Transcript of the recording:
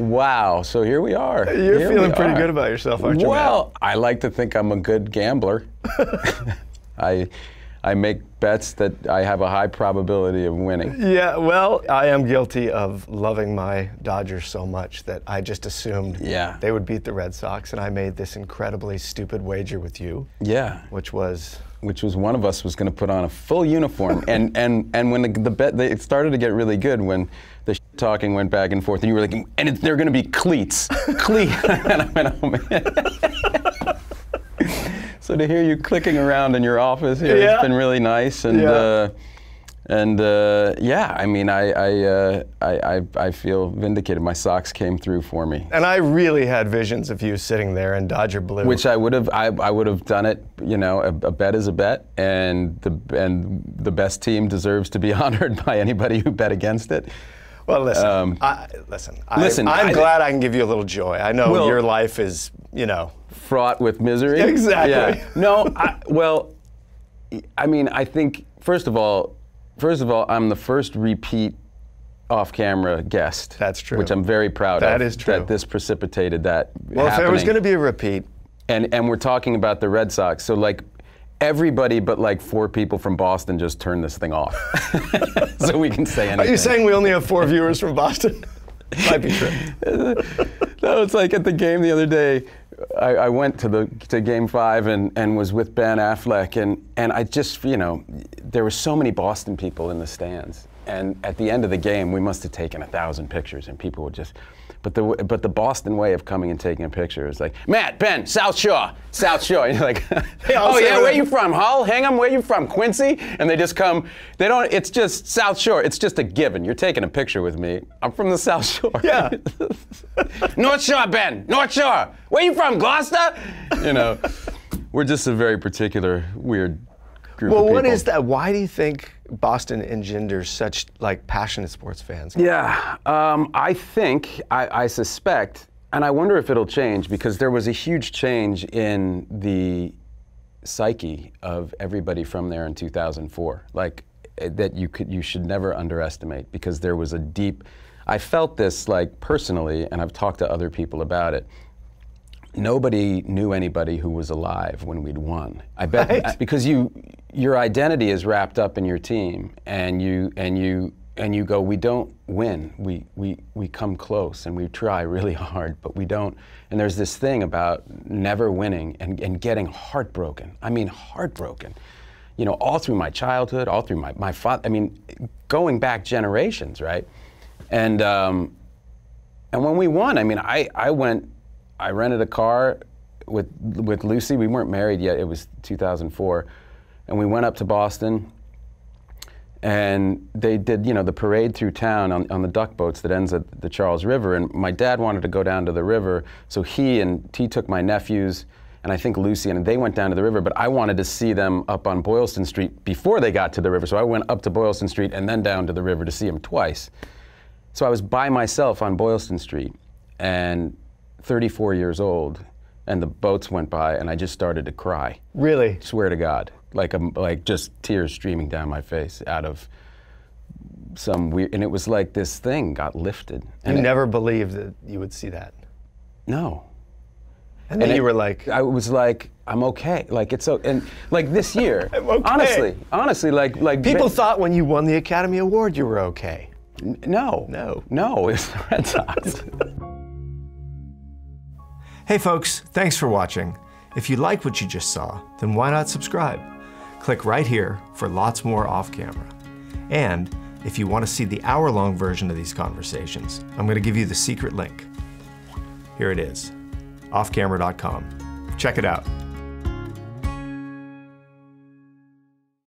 wow. So here we are. You're Here feeling pretty are. good about yourself, aren't you? Matt? Well, I like to think I'm a good gambler. I I make bets that I have a high probability of winning. Yeah, well, I am guilty of loving my Dodgers so much that I just assumed Yeah. they would beat the Red Sox, and I made this incredibly stupid wager with you, Yeah. which was Which was one of us was going to put on a full uniform, and and and when the, the bet they, it started to get really good when the sh- talking went back and forth, and you were like, and it, they're going to be cleats, cleats, and I went, oh man. So to hear you clicking around in your office here, Yeah. it's been really nice, and. Yeah. Uh, and uh, yeah, I mean, I I, uh, I I I feel vindicated. My Sox came through for me, And I really had visions of you sitting there in Dodger blue. which I would have I, I would have done it. You know, a, a bet is a bet, and the and the best team deserves to be honored by anybody who bet against it. Well, listen, um, I, listen, listen, I'm I- glad I can give you a little joy. I know Well- your life is, you know, Fraught with misery. Exactly. Yeah. No, I, well, I mean, I think first of all, first of all, I'm the first repeat off-camera guest. That's true. Which I'm very proud of. That is true. That this precipitated that. well, if there was going to be a repeat, and and we're talking about the Red Sox. So like everybody but like four people from Boston just turned this thing off, so we can say anything. are you saying we only have four viewers from Boston? Might be true. no, it's like at the game the other day. I, I went to the to Game Five and, and was with Ben Affleck and and I just you know there were so many Boston people in the stands and at the end of the game we must have taken a thousand pictures and people would just but the but the Boston way of coming and taking a picture is like Matt Ben South Shore South Shore and you're like oh yeah where you from Hull Hingham where you from Quincy and they just come they don't it's just South Shore it's just a given you're taking a picture with me I'm from the South Shore Yeah. North Shore, Ben. North Shore. Where you from, Gloucester? You know, we're just a very particular weird group Well, of what is that? Why do you think Boston engenders such like passionate sports fans? Yeah, um, I think, I, I suspect, and I wonder if it'll change because there was a huge change in the psyche of everybody from there in 2004. Like eh, that you could, you should never underestimate because there was a deep. I felt this like personally, and I've talked to other people about it. Nobody knew anybody who was alive when we'd won. I bet Right. because you, your identity is wrapped up in your team, and you and you and you go. We don't win. We we we come close, and we try really hard, but we don't. And there's this thing about never winning and, and getting heartbroken. I mean, heartbroken. You know, all through my childhood, all through my my father. I mean, going back generations, right? And um, and when we won, I mean, I, I went, I rented a car with with Lucy. We weren't married yet. It was 2004, and we went up to Boston. And they did, you know, the parade through town on, on the duck boats that ends at the Charles River. And my dad wanted to go down to the river, so he and he took my nephews and I think Lucy and they went down to the river. But I wanted to see them up on Boylston Street before they got to the river, so I went up to Boylston Street and then down to the river to see them twice. So I was by myself on Boylston Street and 34 years old, and the boats went by, and I just started to cry. Really? Swear to God, like um, like just tears streaming down my face out of some weird, and it was like this thing got lifted. And You it- never believed that you would see that. no, And then And you it- were like, I was like, I'm okay. Like it's so, and like this year, I'm okay. honestly, honestly, like like people ba- thought when you won the Academy Award you were okay. N- No. No. No, it's the Red Sox. Hey folks, thanks for watching. If you like what you just saw, then why not subscribe? Click right here for lots more off camera. And if you want to see the hour long version of these conversations, I'm going to give you the secret link. Here it is offcamera.com. Check it out.